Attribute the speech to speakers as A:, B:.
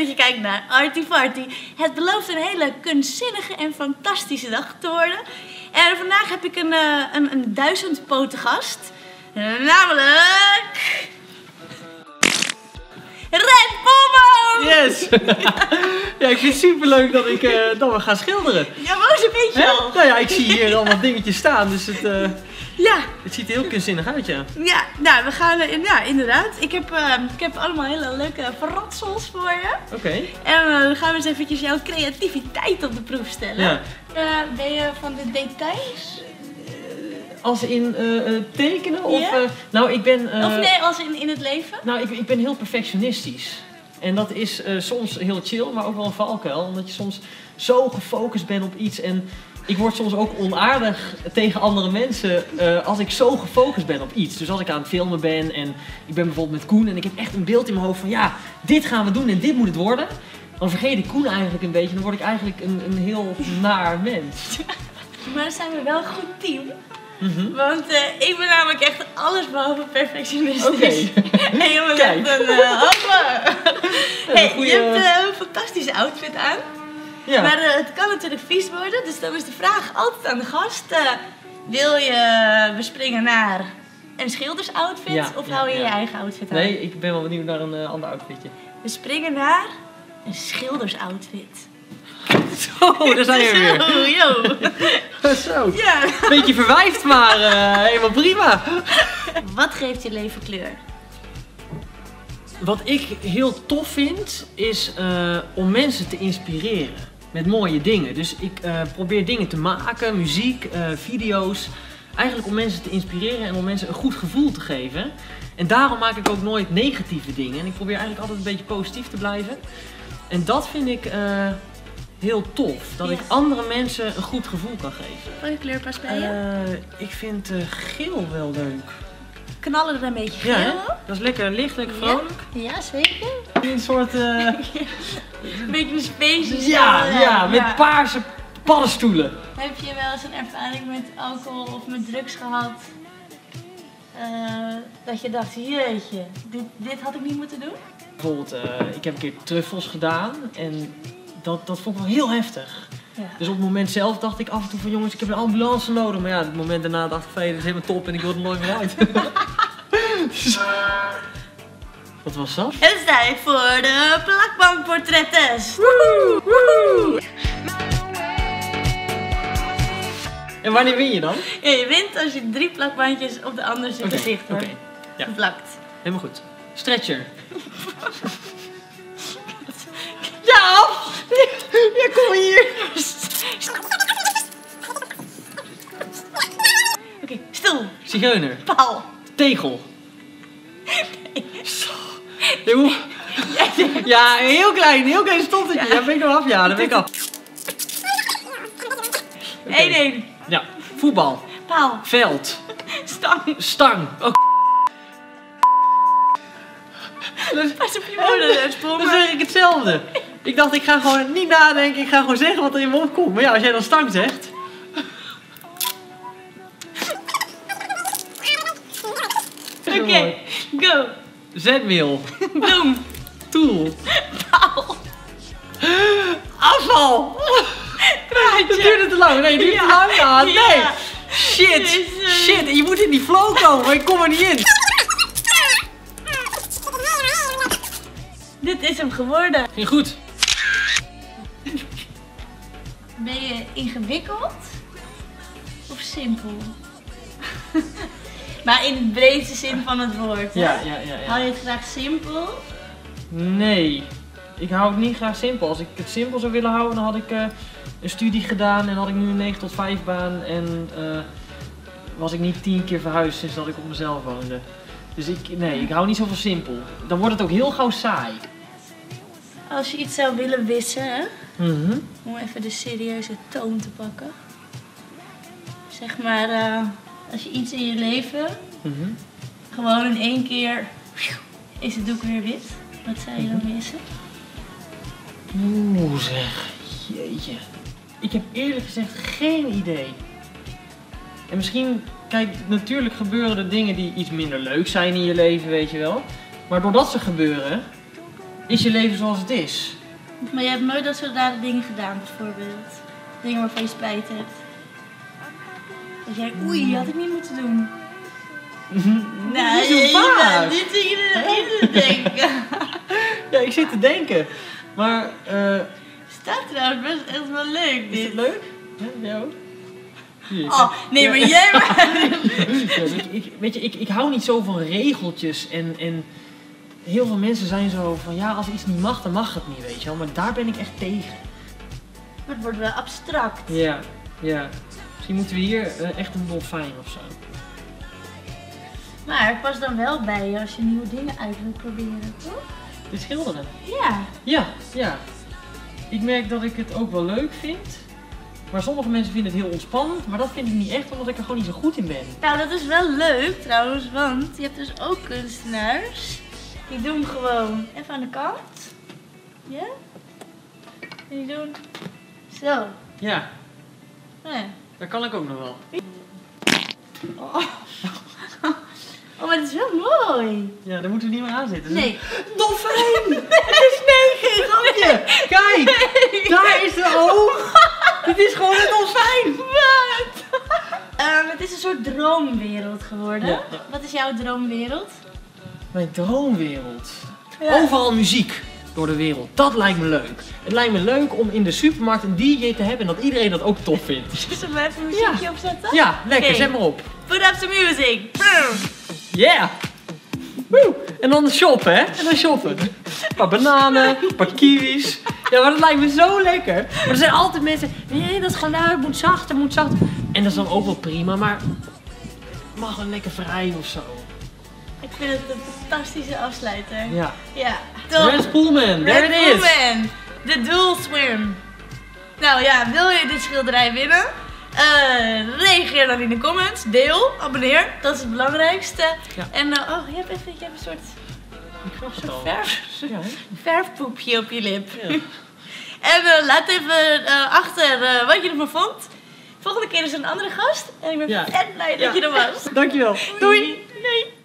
A: dat je kijkt naar Artie Farty. Het belooft een hele kunstzinnige en fantastische dag te worden. En vandaag heb ik een, eh, een, een duizendpoten gast. Namelijk... Red Pommo!
B: Yes! ja, ik vind het super leuk dat, ik, eh, dat we gaan schilderen.
A: Ja, maar een beetje al.
B: Nou ja, ik zie hier allemaal dingetjes staan, dus het, eh,
A: Ja,
B: het ziet er heel kunstzinnig uit, ja.
A: ja, nou, we gaan... Ja, inderdaad. Ik heb, eh, ik heb allemaal hele leuke verratsels voor je.
B: Oké.
A: En eh, dan gaan we eens eventjes jouw creativiteit op de proef stellen.
B: Ja.
A: Eh, ben je van de details?
B: Als in eh, tekenen of... Nou, ik ben...
A: of nee, als in, in het leven?
B: Nou, ik, ik ben heel perfectionistisch. En dat is soms heel chill, maar ook wel een valkuil. Omdat je soms zo gefocust bent op iets. En ik word soms ook onaardig tegen andere mensen eh, als ik zo gefocust ben op iets. Dus als ik aan het filmen ben en ik ben bijvoorbeeld met Koen en ik heb echt een beeld in mijn hoofd van ja, dit gaan we doen en dit moet het worden. Dan vergeet ik Koen eigenlijk een beetje. Dan word ik eigenlijk een, een heel naar mens.
A: Maar dan zijn we wel een goed team.
B: Mhm.
A: Want eh, ik ben namelijk echt alles behalve perfectionistisch.
B: Oké.
A: en
B: Kijk.
A: echt een uh, hey, Je hebt een fantastische outfit aan.
B: Ja.
A: Maar eh, het kan natuurlijk vies worden. Dus dan is de vraag altijd aan de gast. eh, wil je we springen naar een schildersoutfit?
B: Ja,
A: of
B: ja,
A: hou je je eigen outfit aan?
B: Nee, ik ben wel benieuwd naar een eh, ander outfitje.
A: We springen naar een schildersoutfit.
B: Oh, daar zijn we weer.
A: Zo, yo.
B: Zo.
A: Ja.
B: Beetje verwijfd, maar eh, helemaal prima.
A: Wat geeft je leven kleur?
B: Wat ik heel tof vind, is eh, om mensen te inspireren met mooie dingen. Dus ik eh, probeer dingen te maken, muziek, eh, video's. Eigenlijk om mensen te inspireren en om mensen een goed gevoel te geven. En daarom maak ik ook nooit negatieve dingen. En ik probeer eigenlijk altijd een beetje positief te blijven. En dat vind ik eh, heel tof. Dat ik andere mensen een goed gevoel kan geven.
A: Welke kleur past bij je?
B: Ik vind geel wel leuk.
A: Knallen er een beetje geel
B: Ja, dat is lekker licht, lekker
A: Ja?
B: vrolijk.
A: Ja, zeker.
B: Een soort...
A: Beetje een space.
B: Ja, ja, met paarse paddenstoelen.
A: Heb je wel eens een ervaring met alcohol of met drugs gehad? eh, dat je dacht, jeetje, dit, dit had ik niet moeten doen?
B: Bijvoorbeeld, eh, ik heb een keer truffels gedaan en dat, dat vond ik wel heel heftig.
A: Ja.
B: Dus op het moment zelf dacht ik af en toe van jongens, ik heb een ambulance nodig. Maar ja, het moment daarna dacht ik van, dit is helemaal top en ik wil er nooit meer uit. Dus- Wat was dat?
A: Het is tijd voor de Woehoe, woehoe.
B: En wanneer win je dan?
A: Ja, je wint als je drie plakbandjes op de ander zijn
B: Oké,
A: gezicht
B: oké.
A: wordt
B: Ja.
A: geplakt.
B: Helemaal goed. Stretcher. ja! Ja, kom hier!
A: Oké, stoel,
B: Zigeuner.
A: paal.
B: Tegel. Zo. Ja, een heel klein, heel klein stoffertje. Ja, ben ik af? Ja, dan ben ik af. Oké.
A: 1-1.
B: Ja, voetbal.
A: Paal,
B: Veld.
A: stang.
B: Stang. Oh,
A: Pas op je woorden,
B: dan zeg ik hetzelfde. Ik dacht, ik ga gewoon niet nadenken. Ik ga gewoon zeggen wat er in me opkomt. Maar ja, als jij dan stang zegt...
A: Oké, go.
B: Zetmeel.
A: Bloem,
B: Tool.
A: paal,
B: Afval. Dat
A: kraantje.
B: duurde te lang. Nee, het duurde te lang. Ja, nee.
A: Ja.
B: Shit. Shit. Je moet in die flow komen, maar ik kom er niet in.
A: Dit is hem geworden.
B: Ging goed.
A: Ben je ingewikkeld of simpel? maar in het breedste zin van het woord.
B: Ja, ja, ja. ja.
A: Hou je het graag simpel?
B: Nee, ik hou het niet graag simpel. Als ik het simpel zou willen houden, dan had ik eh, een studie gedaan en had ik nu een 9 tot 5 baan en eh, was ik niet tien keer verhuisd sinds dat ik op mezelf woonde. Dus ik, nee, ik hou niet zo van simpel. Dan wordt het ook heel gauw saai.
A: Als je iets zou willen wissen, hè?
B: Mhm.
A: om even de serieuze toon te pakken. Zeg maar, eh, als je iets in je leven
B: Mhm.
A: gewoon in één keer is het doek weer wit. Wat zou je dan
B: Mhm.
A: missen?
B: Oeh zeg, jeetje. Ik heb eerlijk gezegd geen idee. En misschien, kijk, natuurlijk gebeuren er dingen die iets minder leuk zijn in je leven, weet je wel. Maar doordat ze gebeuren, is je leven zoals het is.
A: Maar je hebt nooit dat soort rare dingen gedaan, bijvoorbeeld. Dingen waarvan je spijt hebt. Dat jij, oei, had ik niet moeten doen.
B: Nee, zo vaak.
A: je erin denken.
B: Ik zit te denken. Maar, eh
A: Staat trouwens best echt wel leuk,
B: is
A: dit.
B: het leuk? Ja, jou ook? Hier,
A: Oh, nee, maar jij maar...
B: Ja, ik, ik, weet je, ik, ik hou niet zo van regeltjes en, en heel veel mensen zijn zo van ja, als iets niet mag, dan mag het niet, weet je wel. Maar daar ben ik echt tegen.
A: Het wordt wel abstract.
B: Ja, ja. Misschien moeten we hier eh, echt een dolfijn of zo.
A: Maar pas dan wel bij je als je nieuwe dingen uit wilt proberen, toch?
B: Dit schilderen.
A: Ja.
B: Ja, ja. Ik merk dat ik het ook wel leuk vind. Maar sommige mensen vinden het heel ontspannend, maar dat vind ik niet echt, omdat ik er gewoon niet zo goed in ben.
A: Nou, dat is wel leuk trouwens, want je hebt dus ook kunstenaars. Die doen gewoon even aan de kant. Ja? En die doen zo.
B: Ja,
A: Ja.
B: dat kan ik ook nog wel.
A: Oh, maar het is wel mooi.
B: Ja, daar moeten we niet meer aan zitten.
A: Nee.
B: Dolfijn! Het is nee, geen grapje! Kijk! Daar is de oog! Dit is gewoon een dolfijn!
A: Wat? Ehm, het is een soort droomwereld geworden.
B: Ja, ja.
A: Wat is jouw droomwereld?
B: Mijn droomwereld.
A: Ja.
B: Overal muziek door de wereld. Dat lijkt me leuk. Het lijkt me leuk om in de supermarkt een DJ te hebben en dat iedereen dat ook tof vindt.
A: Zullen we even een muziekje opzetten?
B: Ja, lekker, zet maar op.
A: Put up some music. Boom.
B: Yeah! Woe! En dan shoppen, hè? En dan shoppen. Een paar bananen, een paar kiwis. Ja, maar dat lijkt me zo lekker. Maar er zijn altijd mensen, nee, dat geluid moet zachter, moet zachter. En dat is dan ook wel prima, maar mag wel lekker vrij of zo.
A: Ik vind het een fantastische afsluiter.
B: Ja.
A: Ja.
B: Rens Poelman, there it is.
A: Woman, de Dual Swim. Nou ja, wil je dit schilderij winnen? Eh, reageer dan in de comments, deel, abonneer, dat is het belangrijkste.
B: Ja.
A: En eh, oh, je hebt, even, je hebt een soort verf,
B: Ja,
A: verfpoepje op je lip.
B: Ja.
A: En eh, laat even achter wat je ervan vond. Volgende keer is er een andere gast. En ik ben vet blij dat je er was.
B: Dankjewel.
A: Doei. Doei.